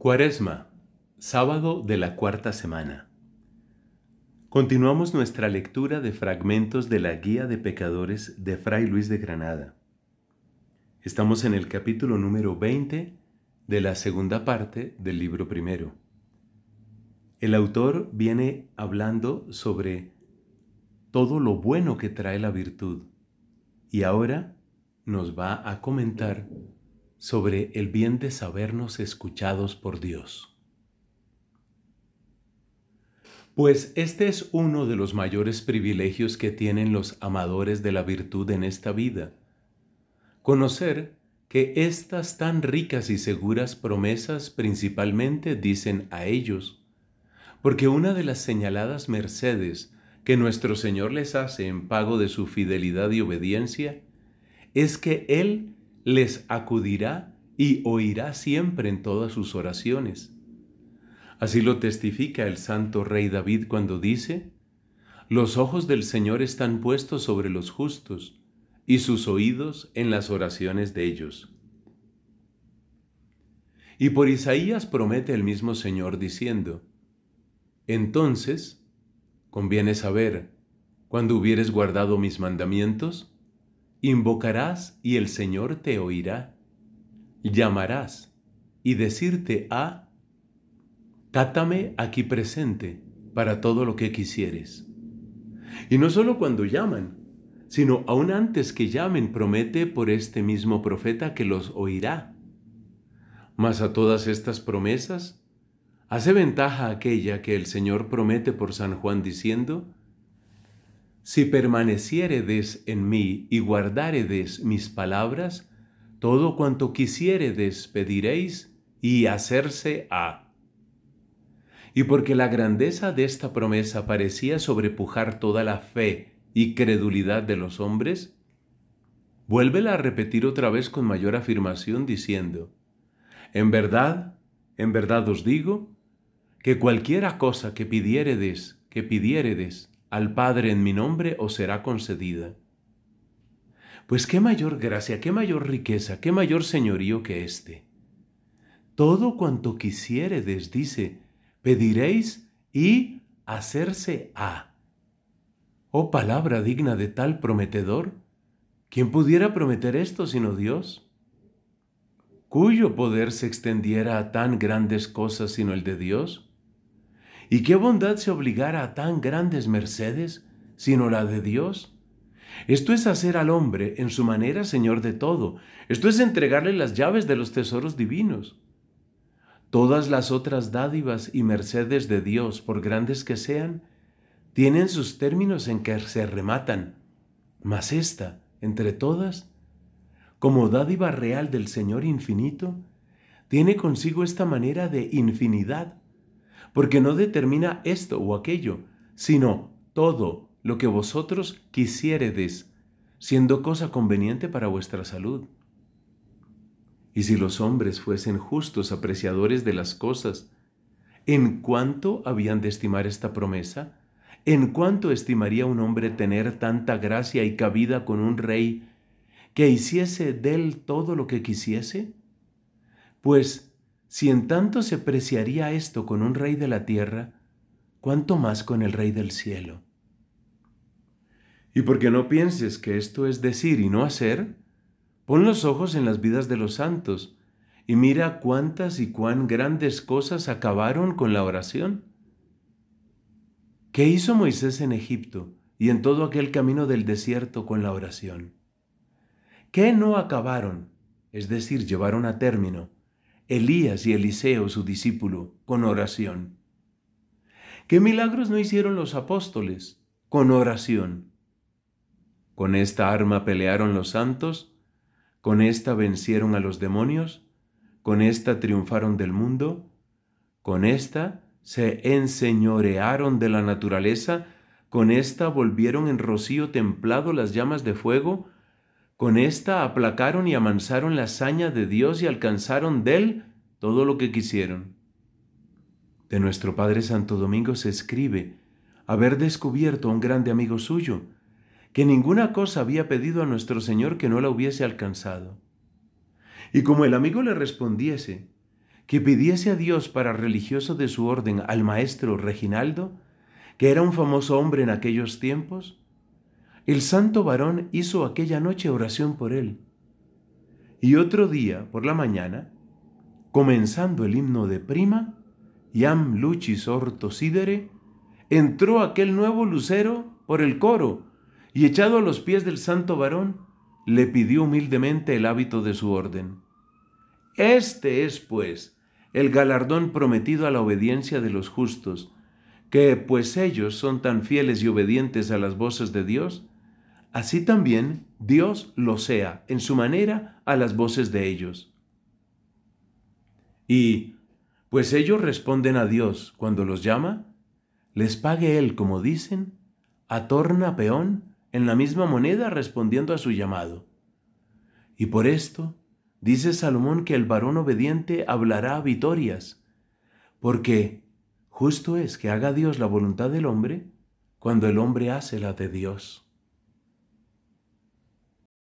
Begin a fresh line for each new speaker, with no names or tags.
Cuaresma, sábado de la cuarta semana. Continuamos nuestra lectura de fragmentos de la Guía de Pecadores de Fray Luis de Granada. Estamos en el capítulo número 20 de la segunda parte del libro primero. El autor viene hablando sobre todo lo bueno que trae la virtud y ahora nos va a comentar sobre el bien de sabernos escuchados por Dios. Pues este es uno de los mayores privilegios que tienen los amadores de la virtud en esta vida. Conocer que estas tan ricas y seguras promesas principalmente dicen a ellos, porque una de las señaladas mercedes que nuestro Señor les hace en pago de su fidelidad y obediencia es que Él les acudirá y oirá siempre en todas sus oraciones. Así lo testifica el santo rey David cuando dice, Los ojos del Señor están puestos sobre los justos y sus oídos en las oraciones de ellos. Y por Isaías promete el mismo Señor diciendo, Entonces, conviene saber, cuando hubieres guardado mis mandamientos, Invocarás y el Señor te oirá. Llamarás y decirte a, cátame aquí presente para todo lo que quisieres. Y no solo cuando llaman, sino aún antes que llamen promete por este mismo profeta que los oirá. Mas a todas estas promesas, hace ventaja aquella que el Señor promete por San Juan diciendo, si permaneciéredes en mí y guardáredes mis palabras, todo cuanto quisiéredes pediréis y hacerse ha. Y porque la grandeza de esta promesa parecía sobrepujar toda la fe y credulidad de los hombres, vuélvela a repetir otra vez con mayor afirmación diciendo, En verdad, en verdad os digo, que cualquiera cosa que pidiéredes, que pidiéredes al Padre en mi nombre os será concedida. Pues qué mayor gracia, qué mayor riqueza, qué mayor señorío que éste. Todo cuanto quisiéredes, dice, pediréis y hacerse ha. Oh palabra digna de tal prometedor, ¿quién pudiera prometer esto sino Dios? ¿Cuyo poder se extendiera a tan grandes cosas sino el de Dios? ¿Y qué bondad se obligara a tan grandes mercedes, sino la de Dios? Esto es hacer al hombre en su manera Señor de todo. Esto es entregarle las llaves de los tesoros divinos. Todas las otras dádivas y mercedes de Dios, por grandes que sean, tienen sus términos en que se rematan. Mas esta, entre todas, como dádiva real del Señor infinito, tiene consigo esta manera de infinidad porque no determina esto o aquello, sino todo lo que vosotros quisiéredes, siendo cosa conveniente para vuestra salud. Y si los hombres fuesen justos apreciadores de las cosas, ¿en cuánto habían de estimar esta promesa? ¿En cuánto estimaría un hombre tener tanta gracia y cabida con un rey que hiciese de él todo lo que quisiese? Pues si en tanto se preciaría esto con un rey de la tierra, ¿cuánto más con el rey del cielo? Y porque no pienses que esto es decir y no hacer, pon los ojos en las vidas de los santos y mira cuántas y cuán grandes cosas acabaron con la oración. ¿Qué hizo Moisés en Egipto y en todo aquel camino del desierto con la oración? ¿Qué no acabaron, es decir, llevaron a término? Elías y Eliseo, su discípulo, con oración. ¿Qué milagros no hicieron los apóstoles? Con oración. Con esta arma pelearon los santos, con esta vencieron a los demonios, con esta triunfaron del mundo, con esta se enseñorearon de la naturaleza, con esta volvieron en rocío templado las llamas de fuego, con esta aplacaron y amansaron la hazaña de Dios y alcanzaron de él todo lo que quisieron. De nuestro Padre Santo Domingo se escribe haber descubierto a un grande amigo suyo, que ninguna cosa había pedido a nuestro Señor que no la hubiese alcanzado. Y como el amigo le respondiese, que pidiese a Dios para religioso de su orden al maestro Reginaldo, que era un famoso hombre en aquellos tiempos, el santo varón hizo aquella noche oración por él. Y otro día, por la mañana, comenzando el himno de prima, Iam lucis orto sidere, entró aquel nuevo lucero por el coro y echado a los pies del santo varón, le pidió humildemente el hábito de su orden. Este es, pues, el galardón prometido a la obediencia de los justos, que, pues ellos son tan fieles y obedientes a las voces de Dios, así también Dios lo sea en su manera a las voces de ellos. Y, pues ellos responden a Dios cuando los llama, les pague Él, como dicen, a torna peón en la misma moneda respondiendo a su llamado. Y por esto dice Salomón que el varón obediente hablará vitorias, porque justo es que haga Dios la voluntad del hombre cuando el hombre hace la de Dios.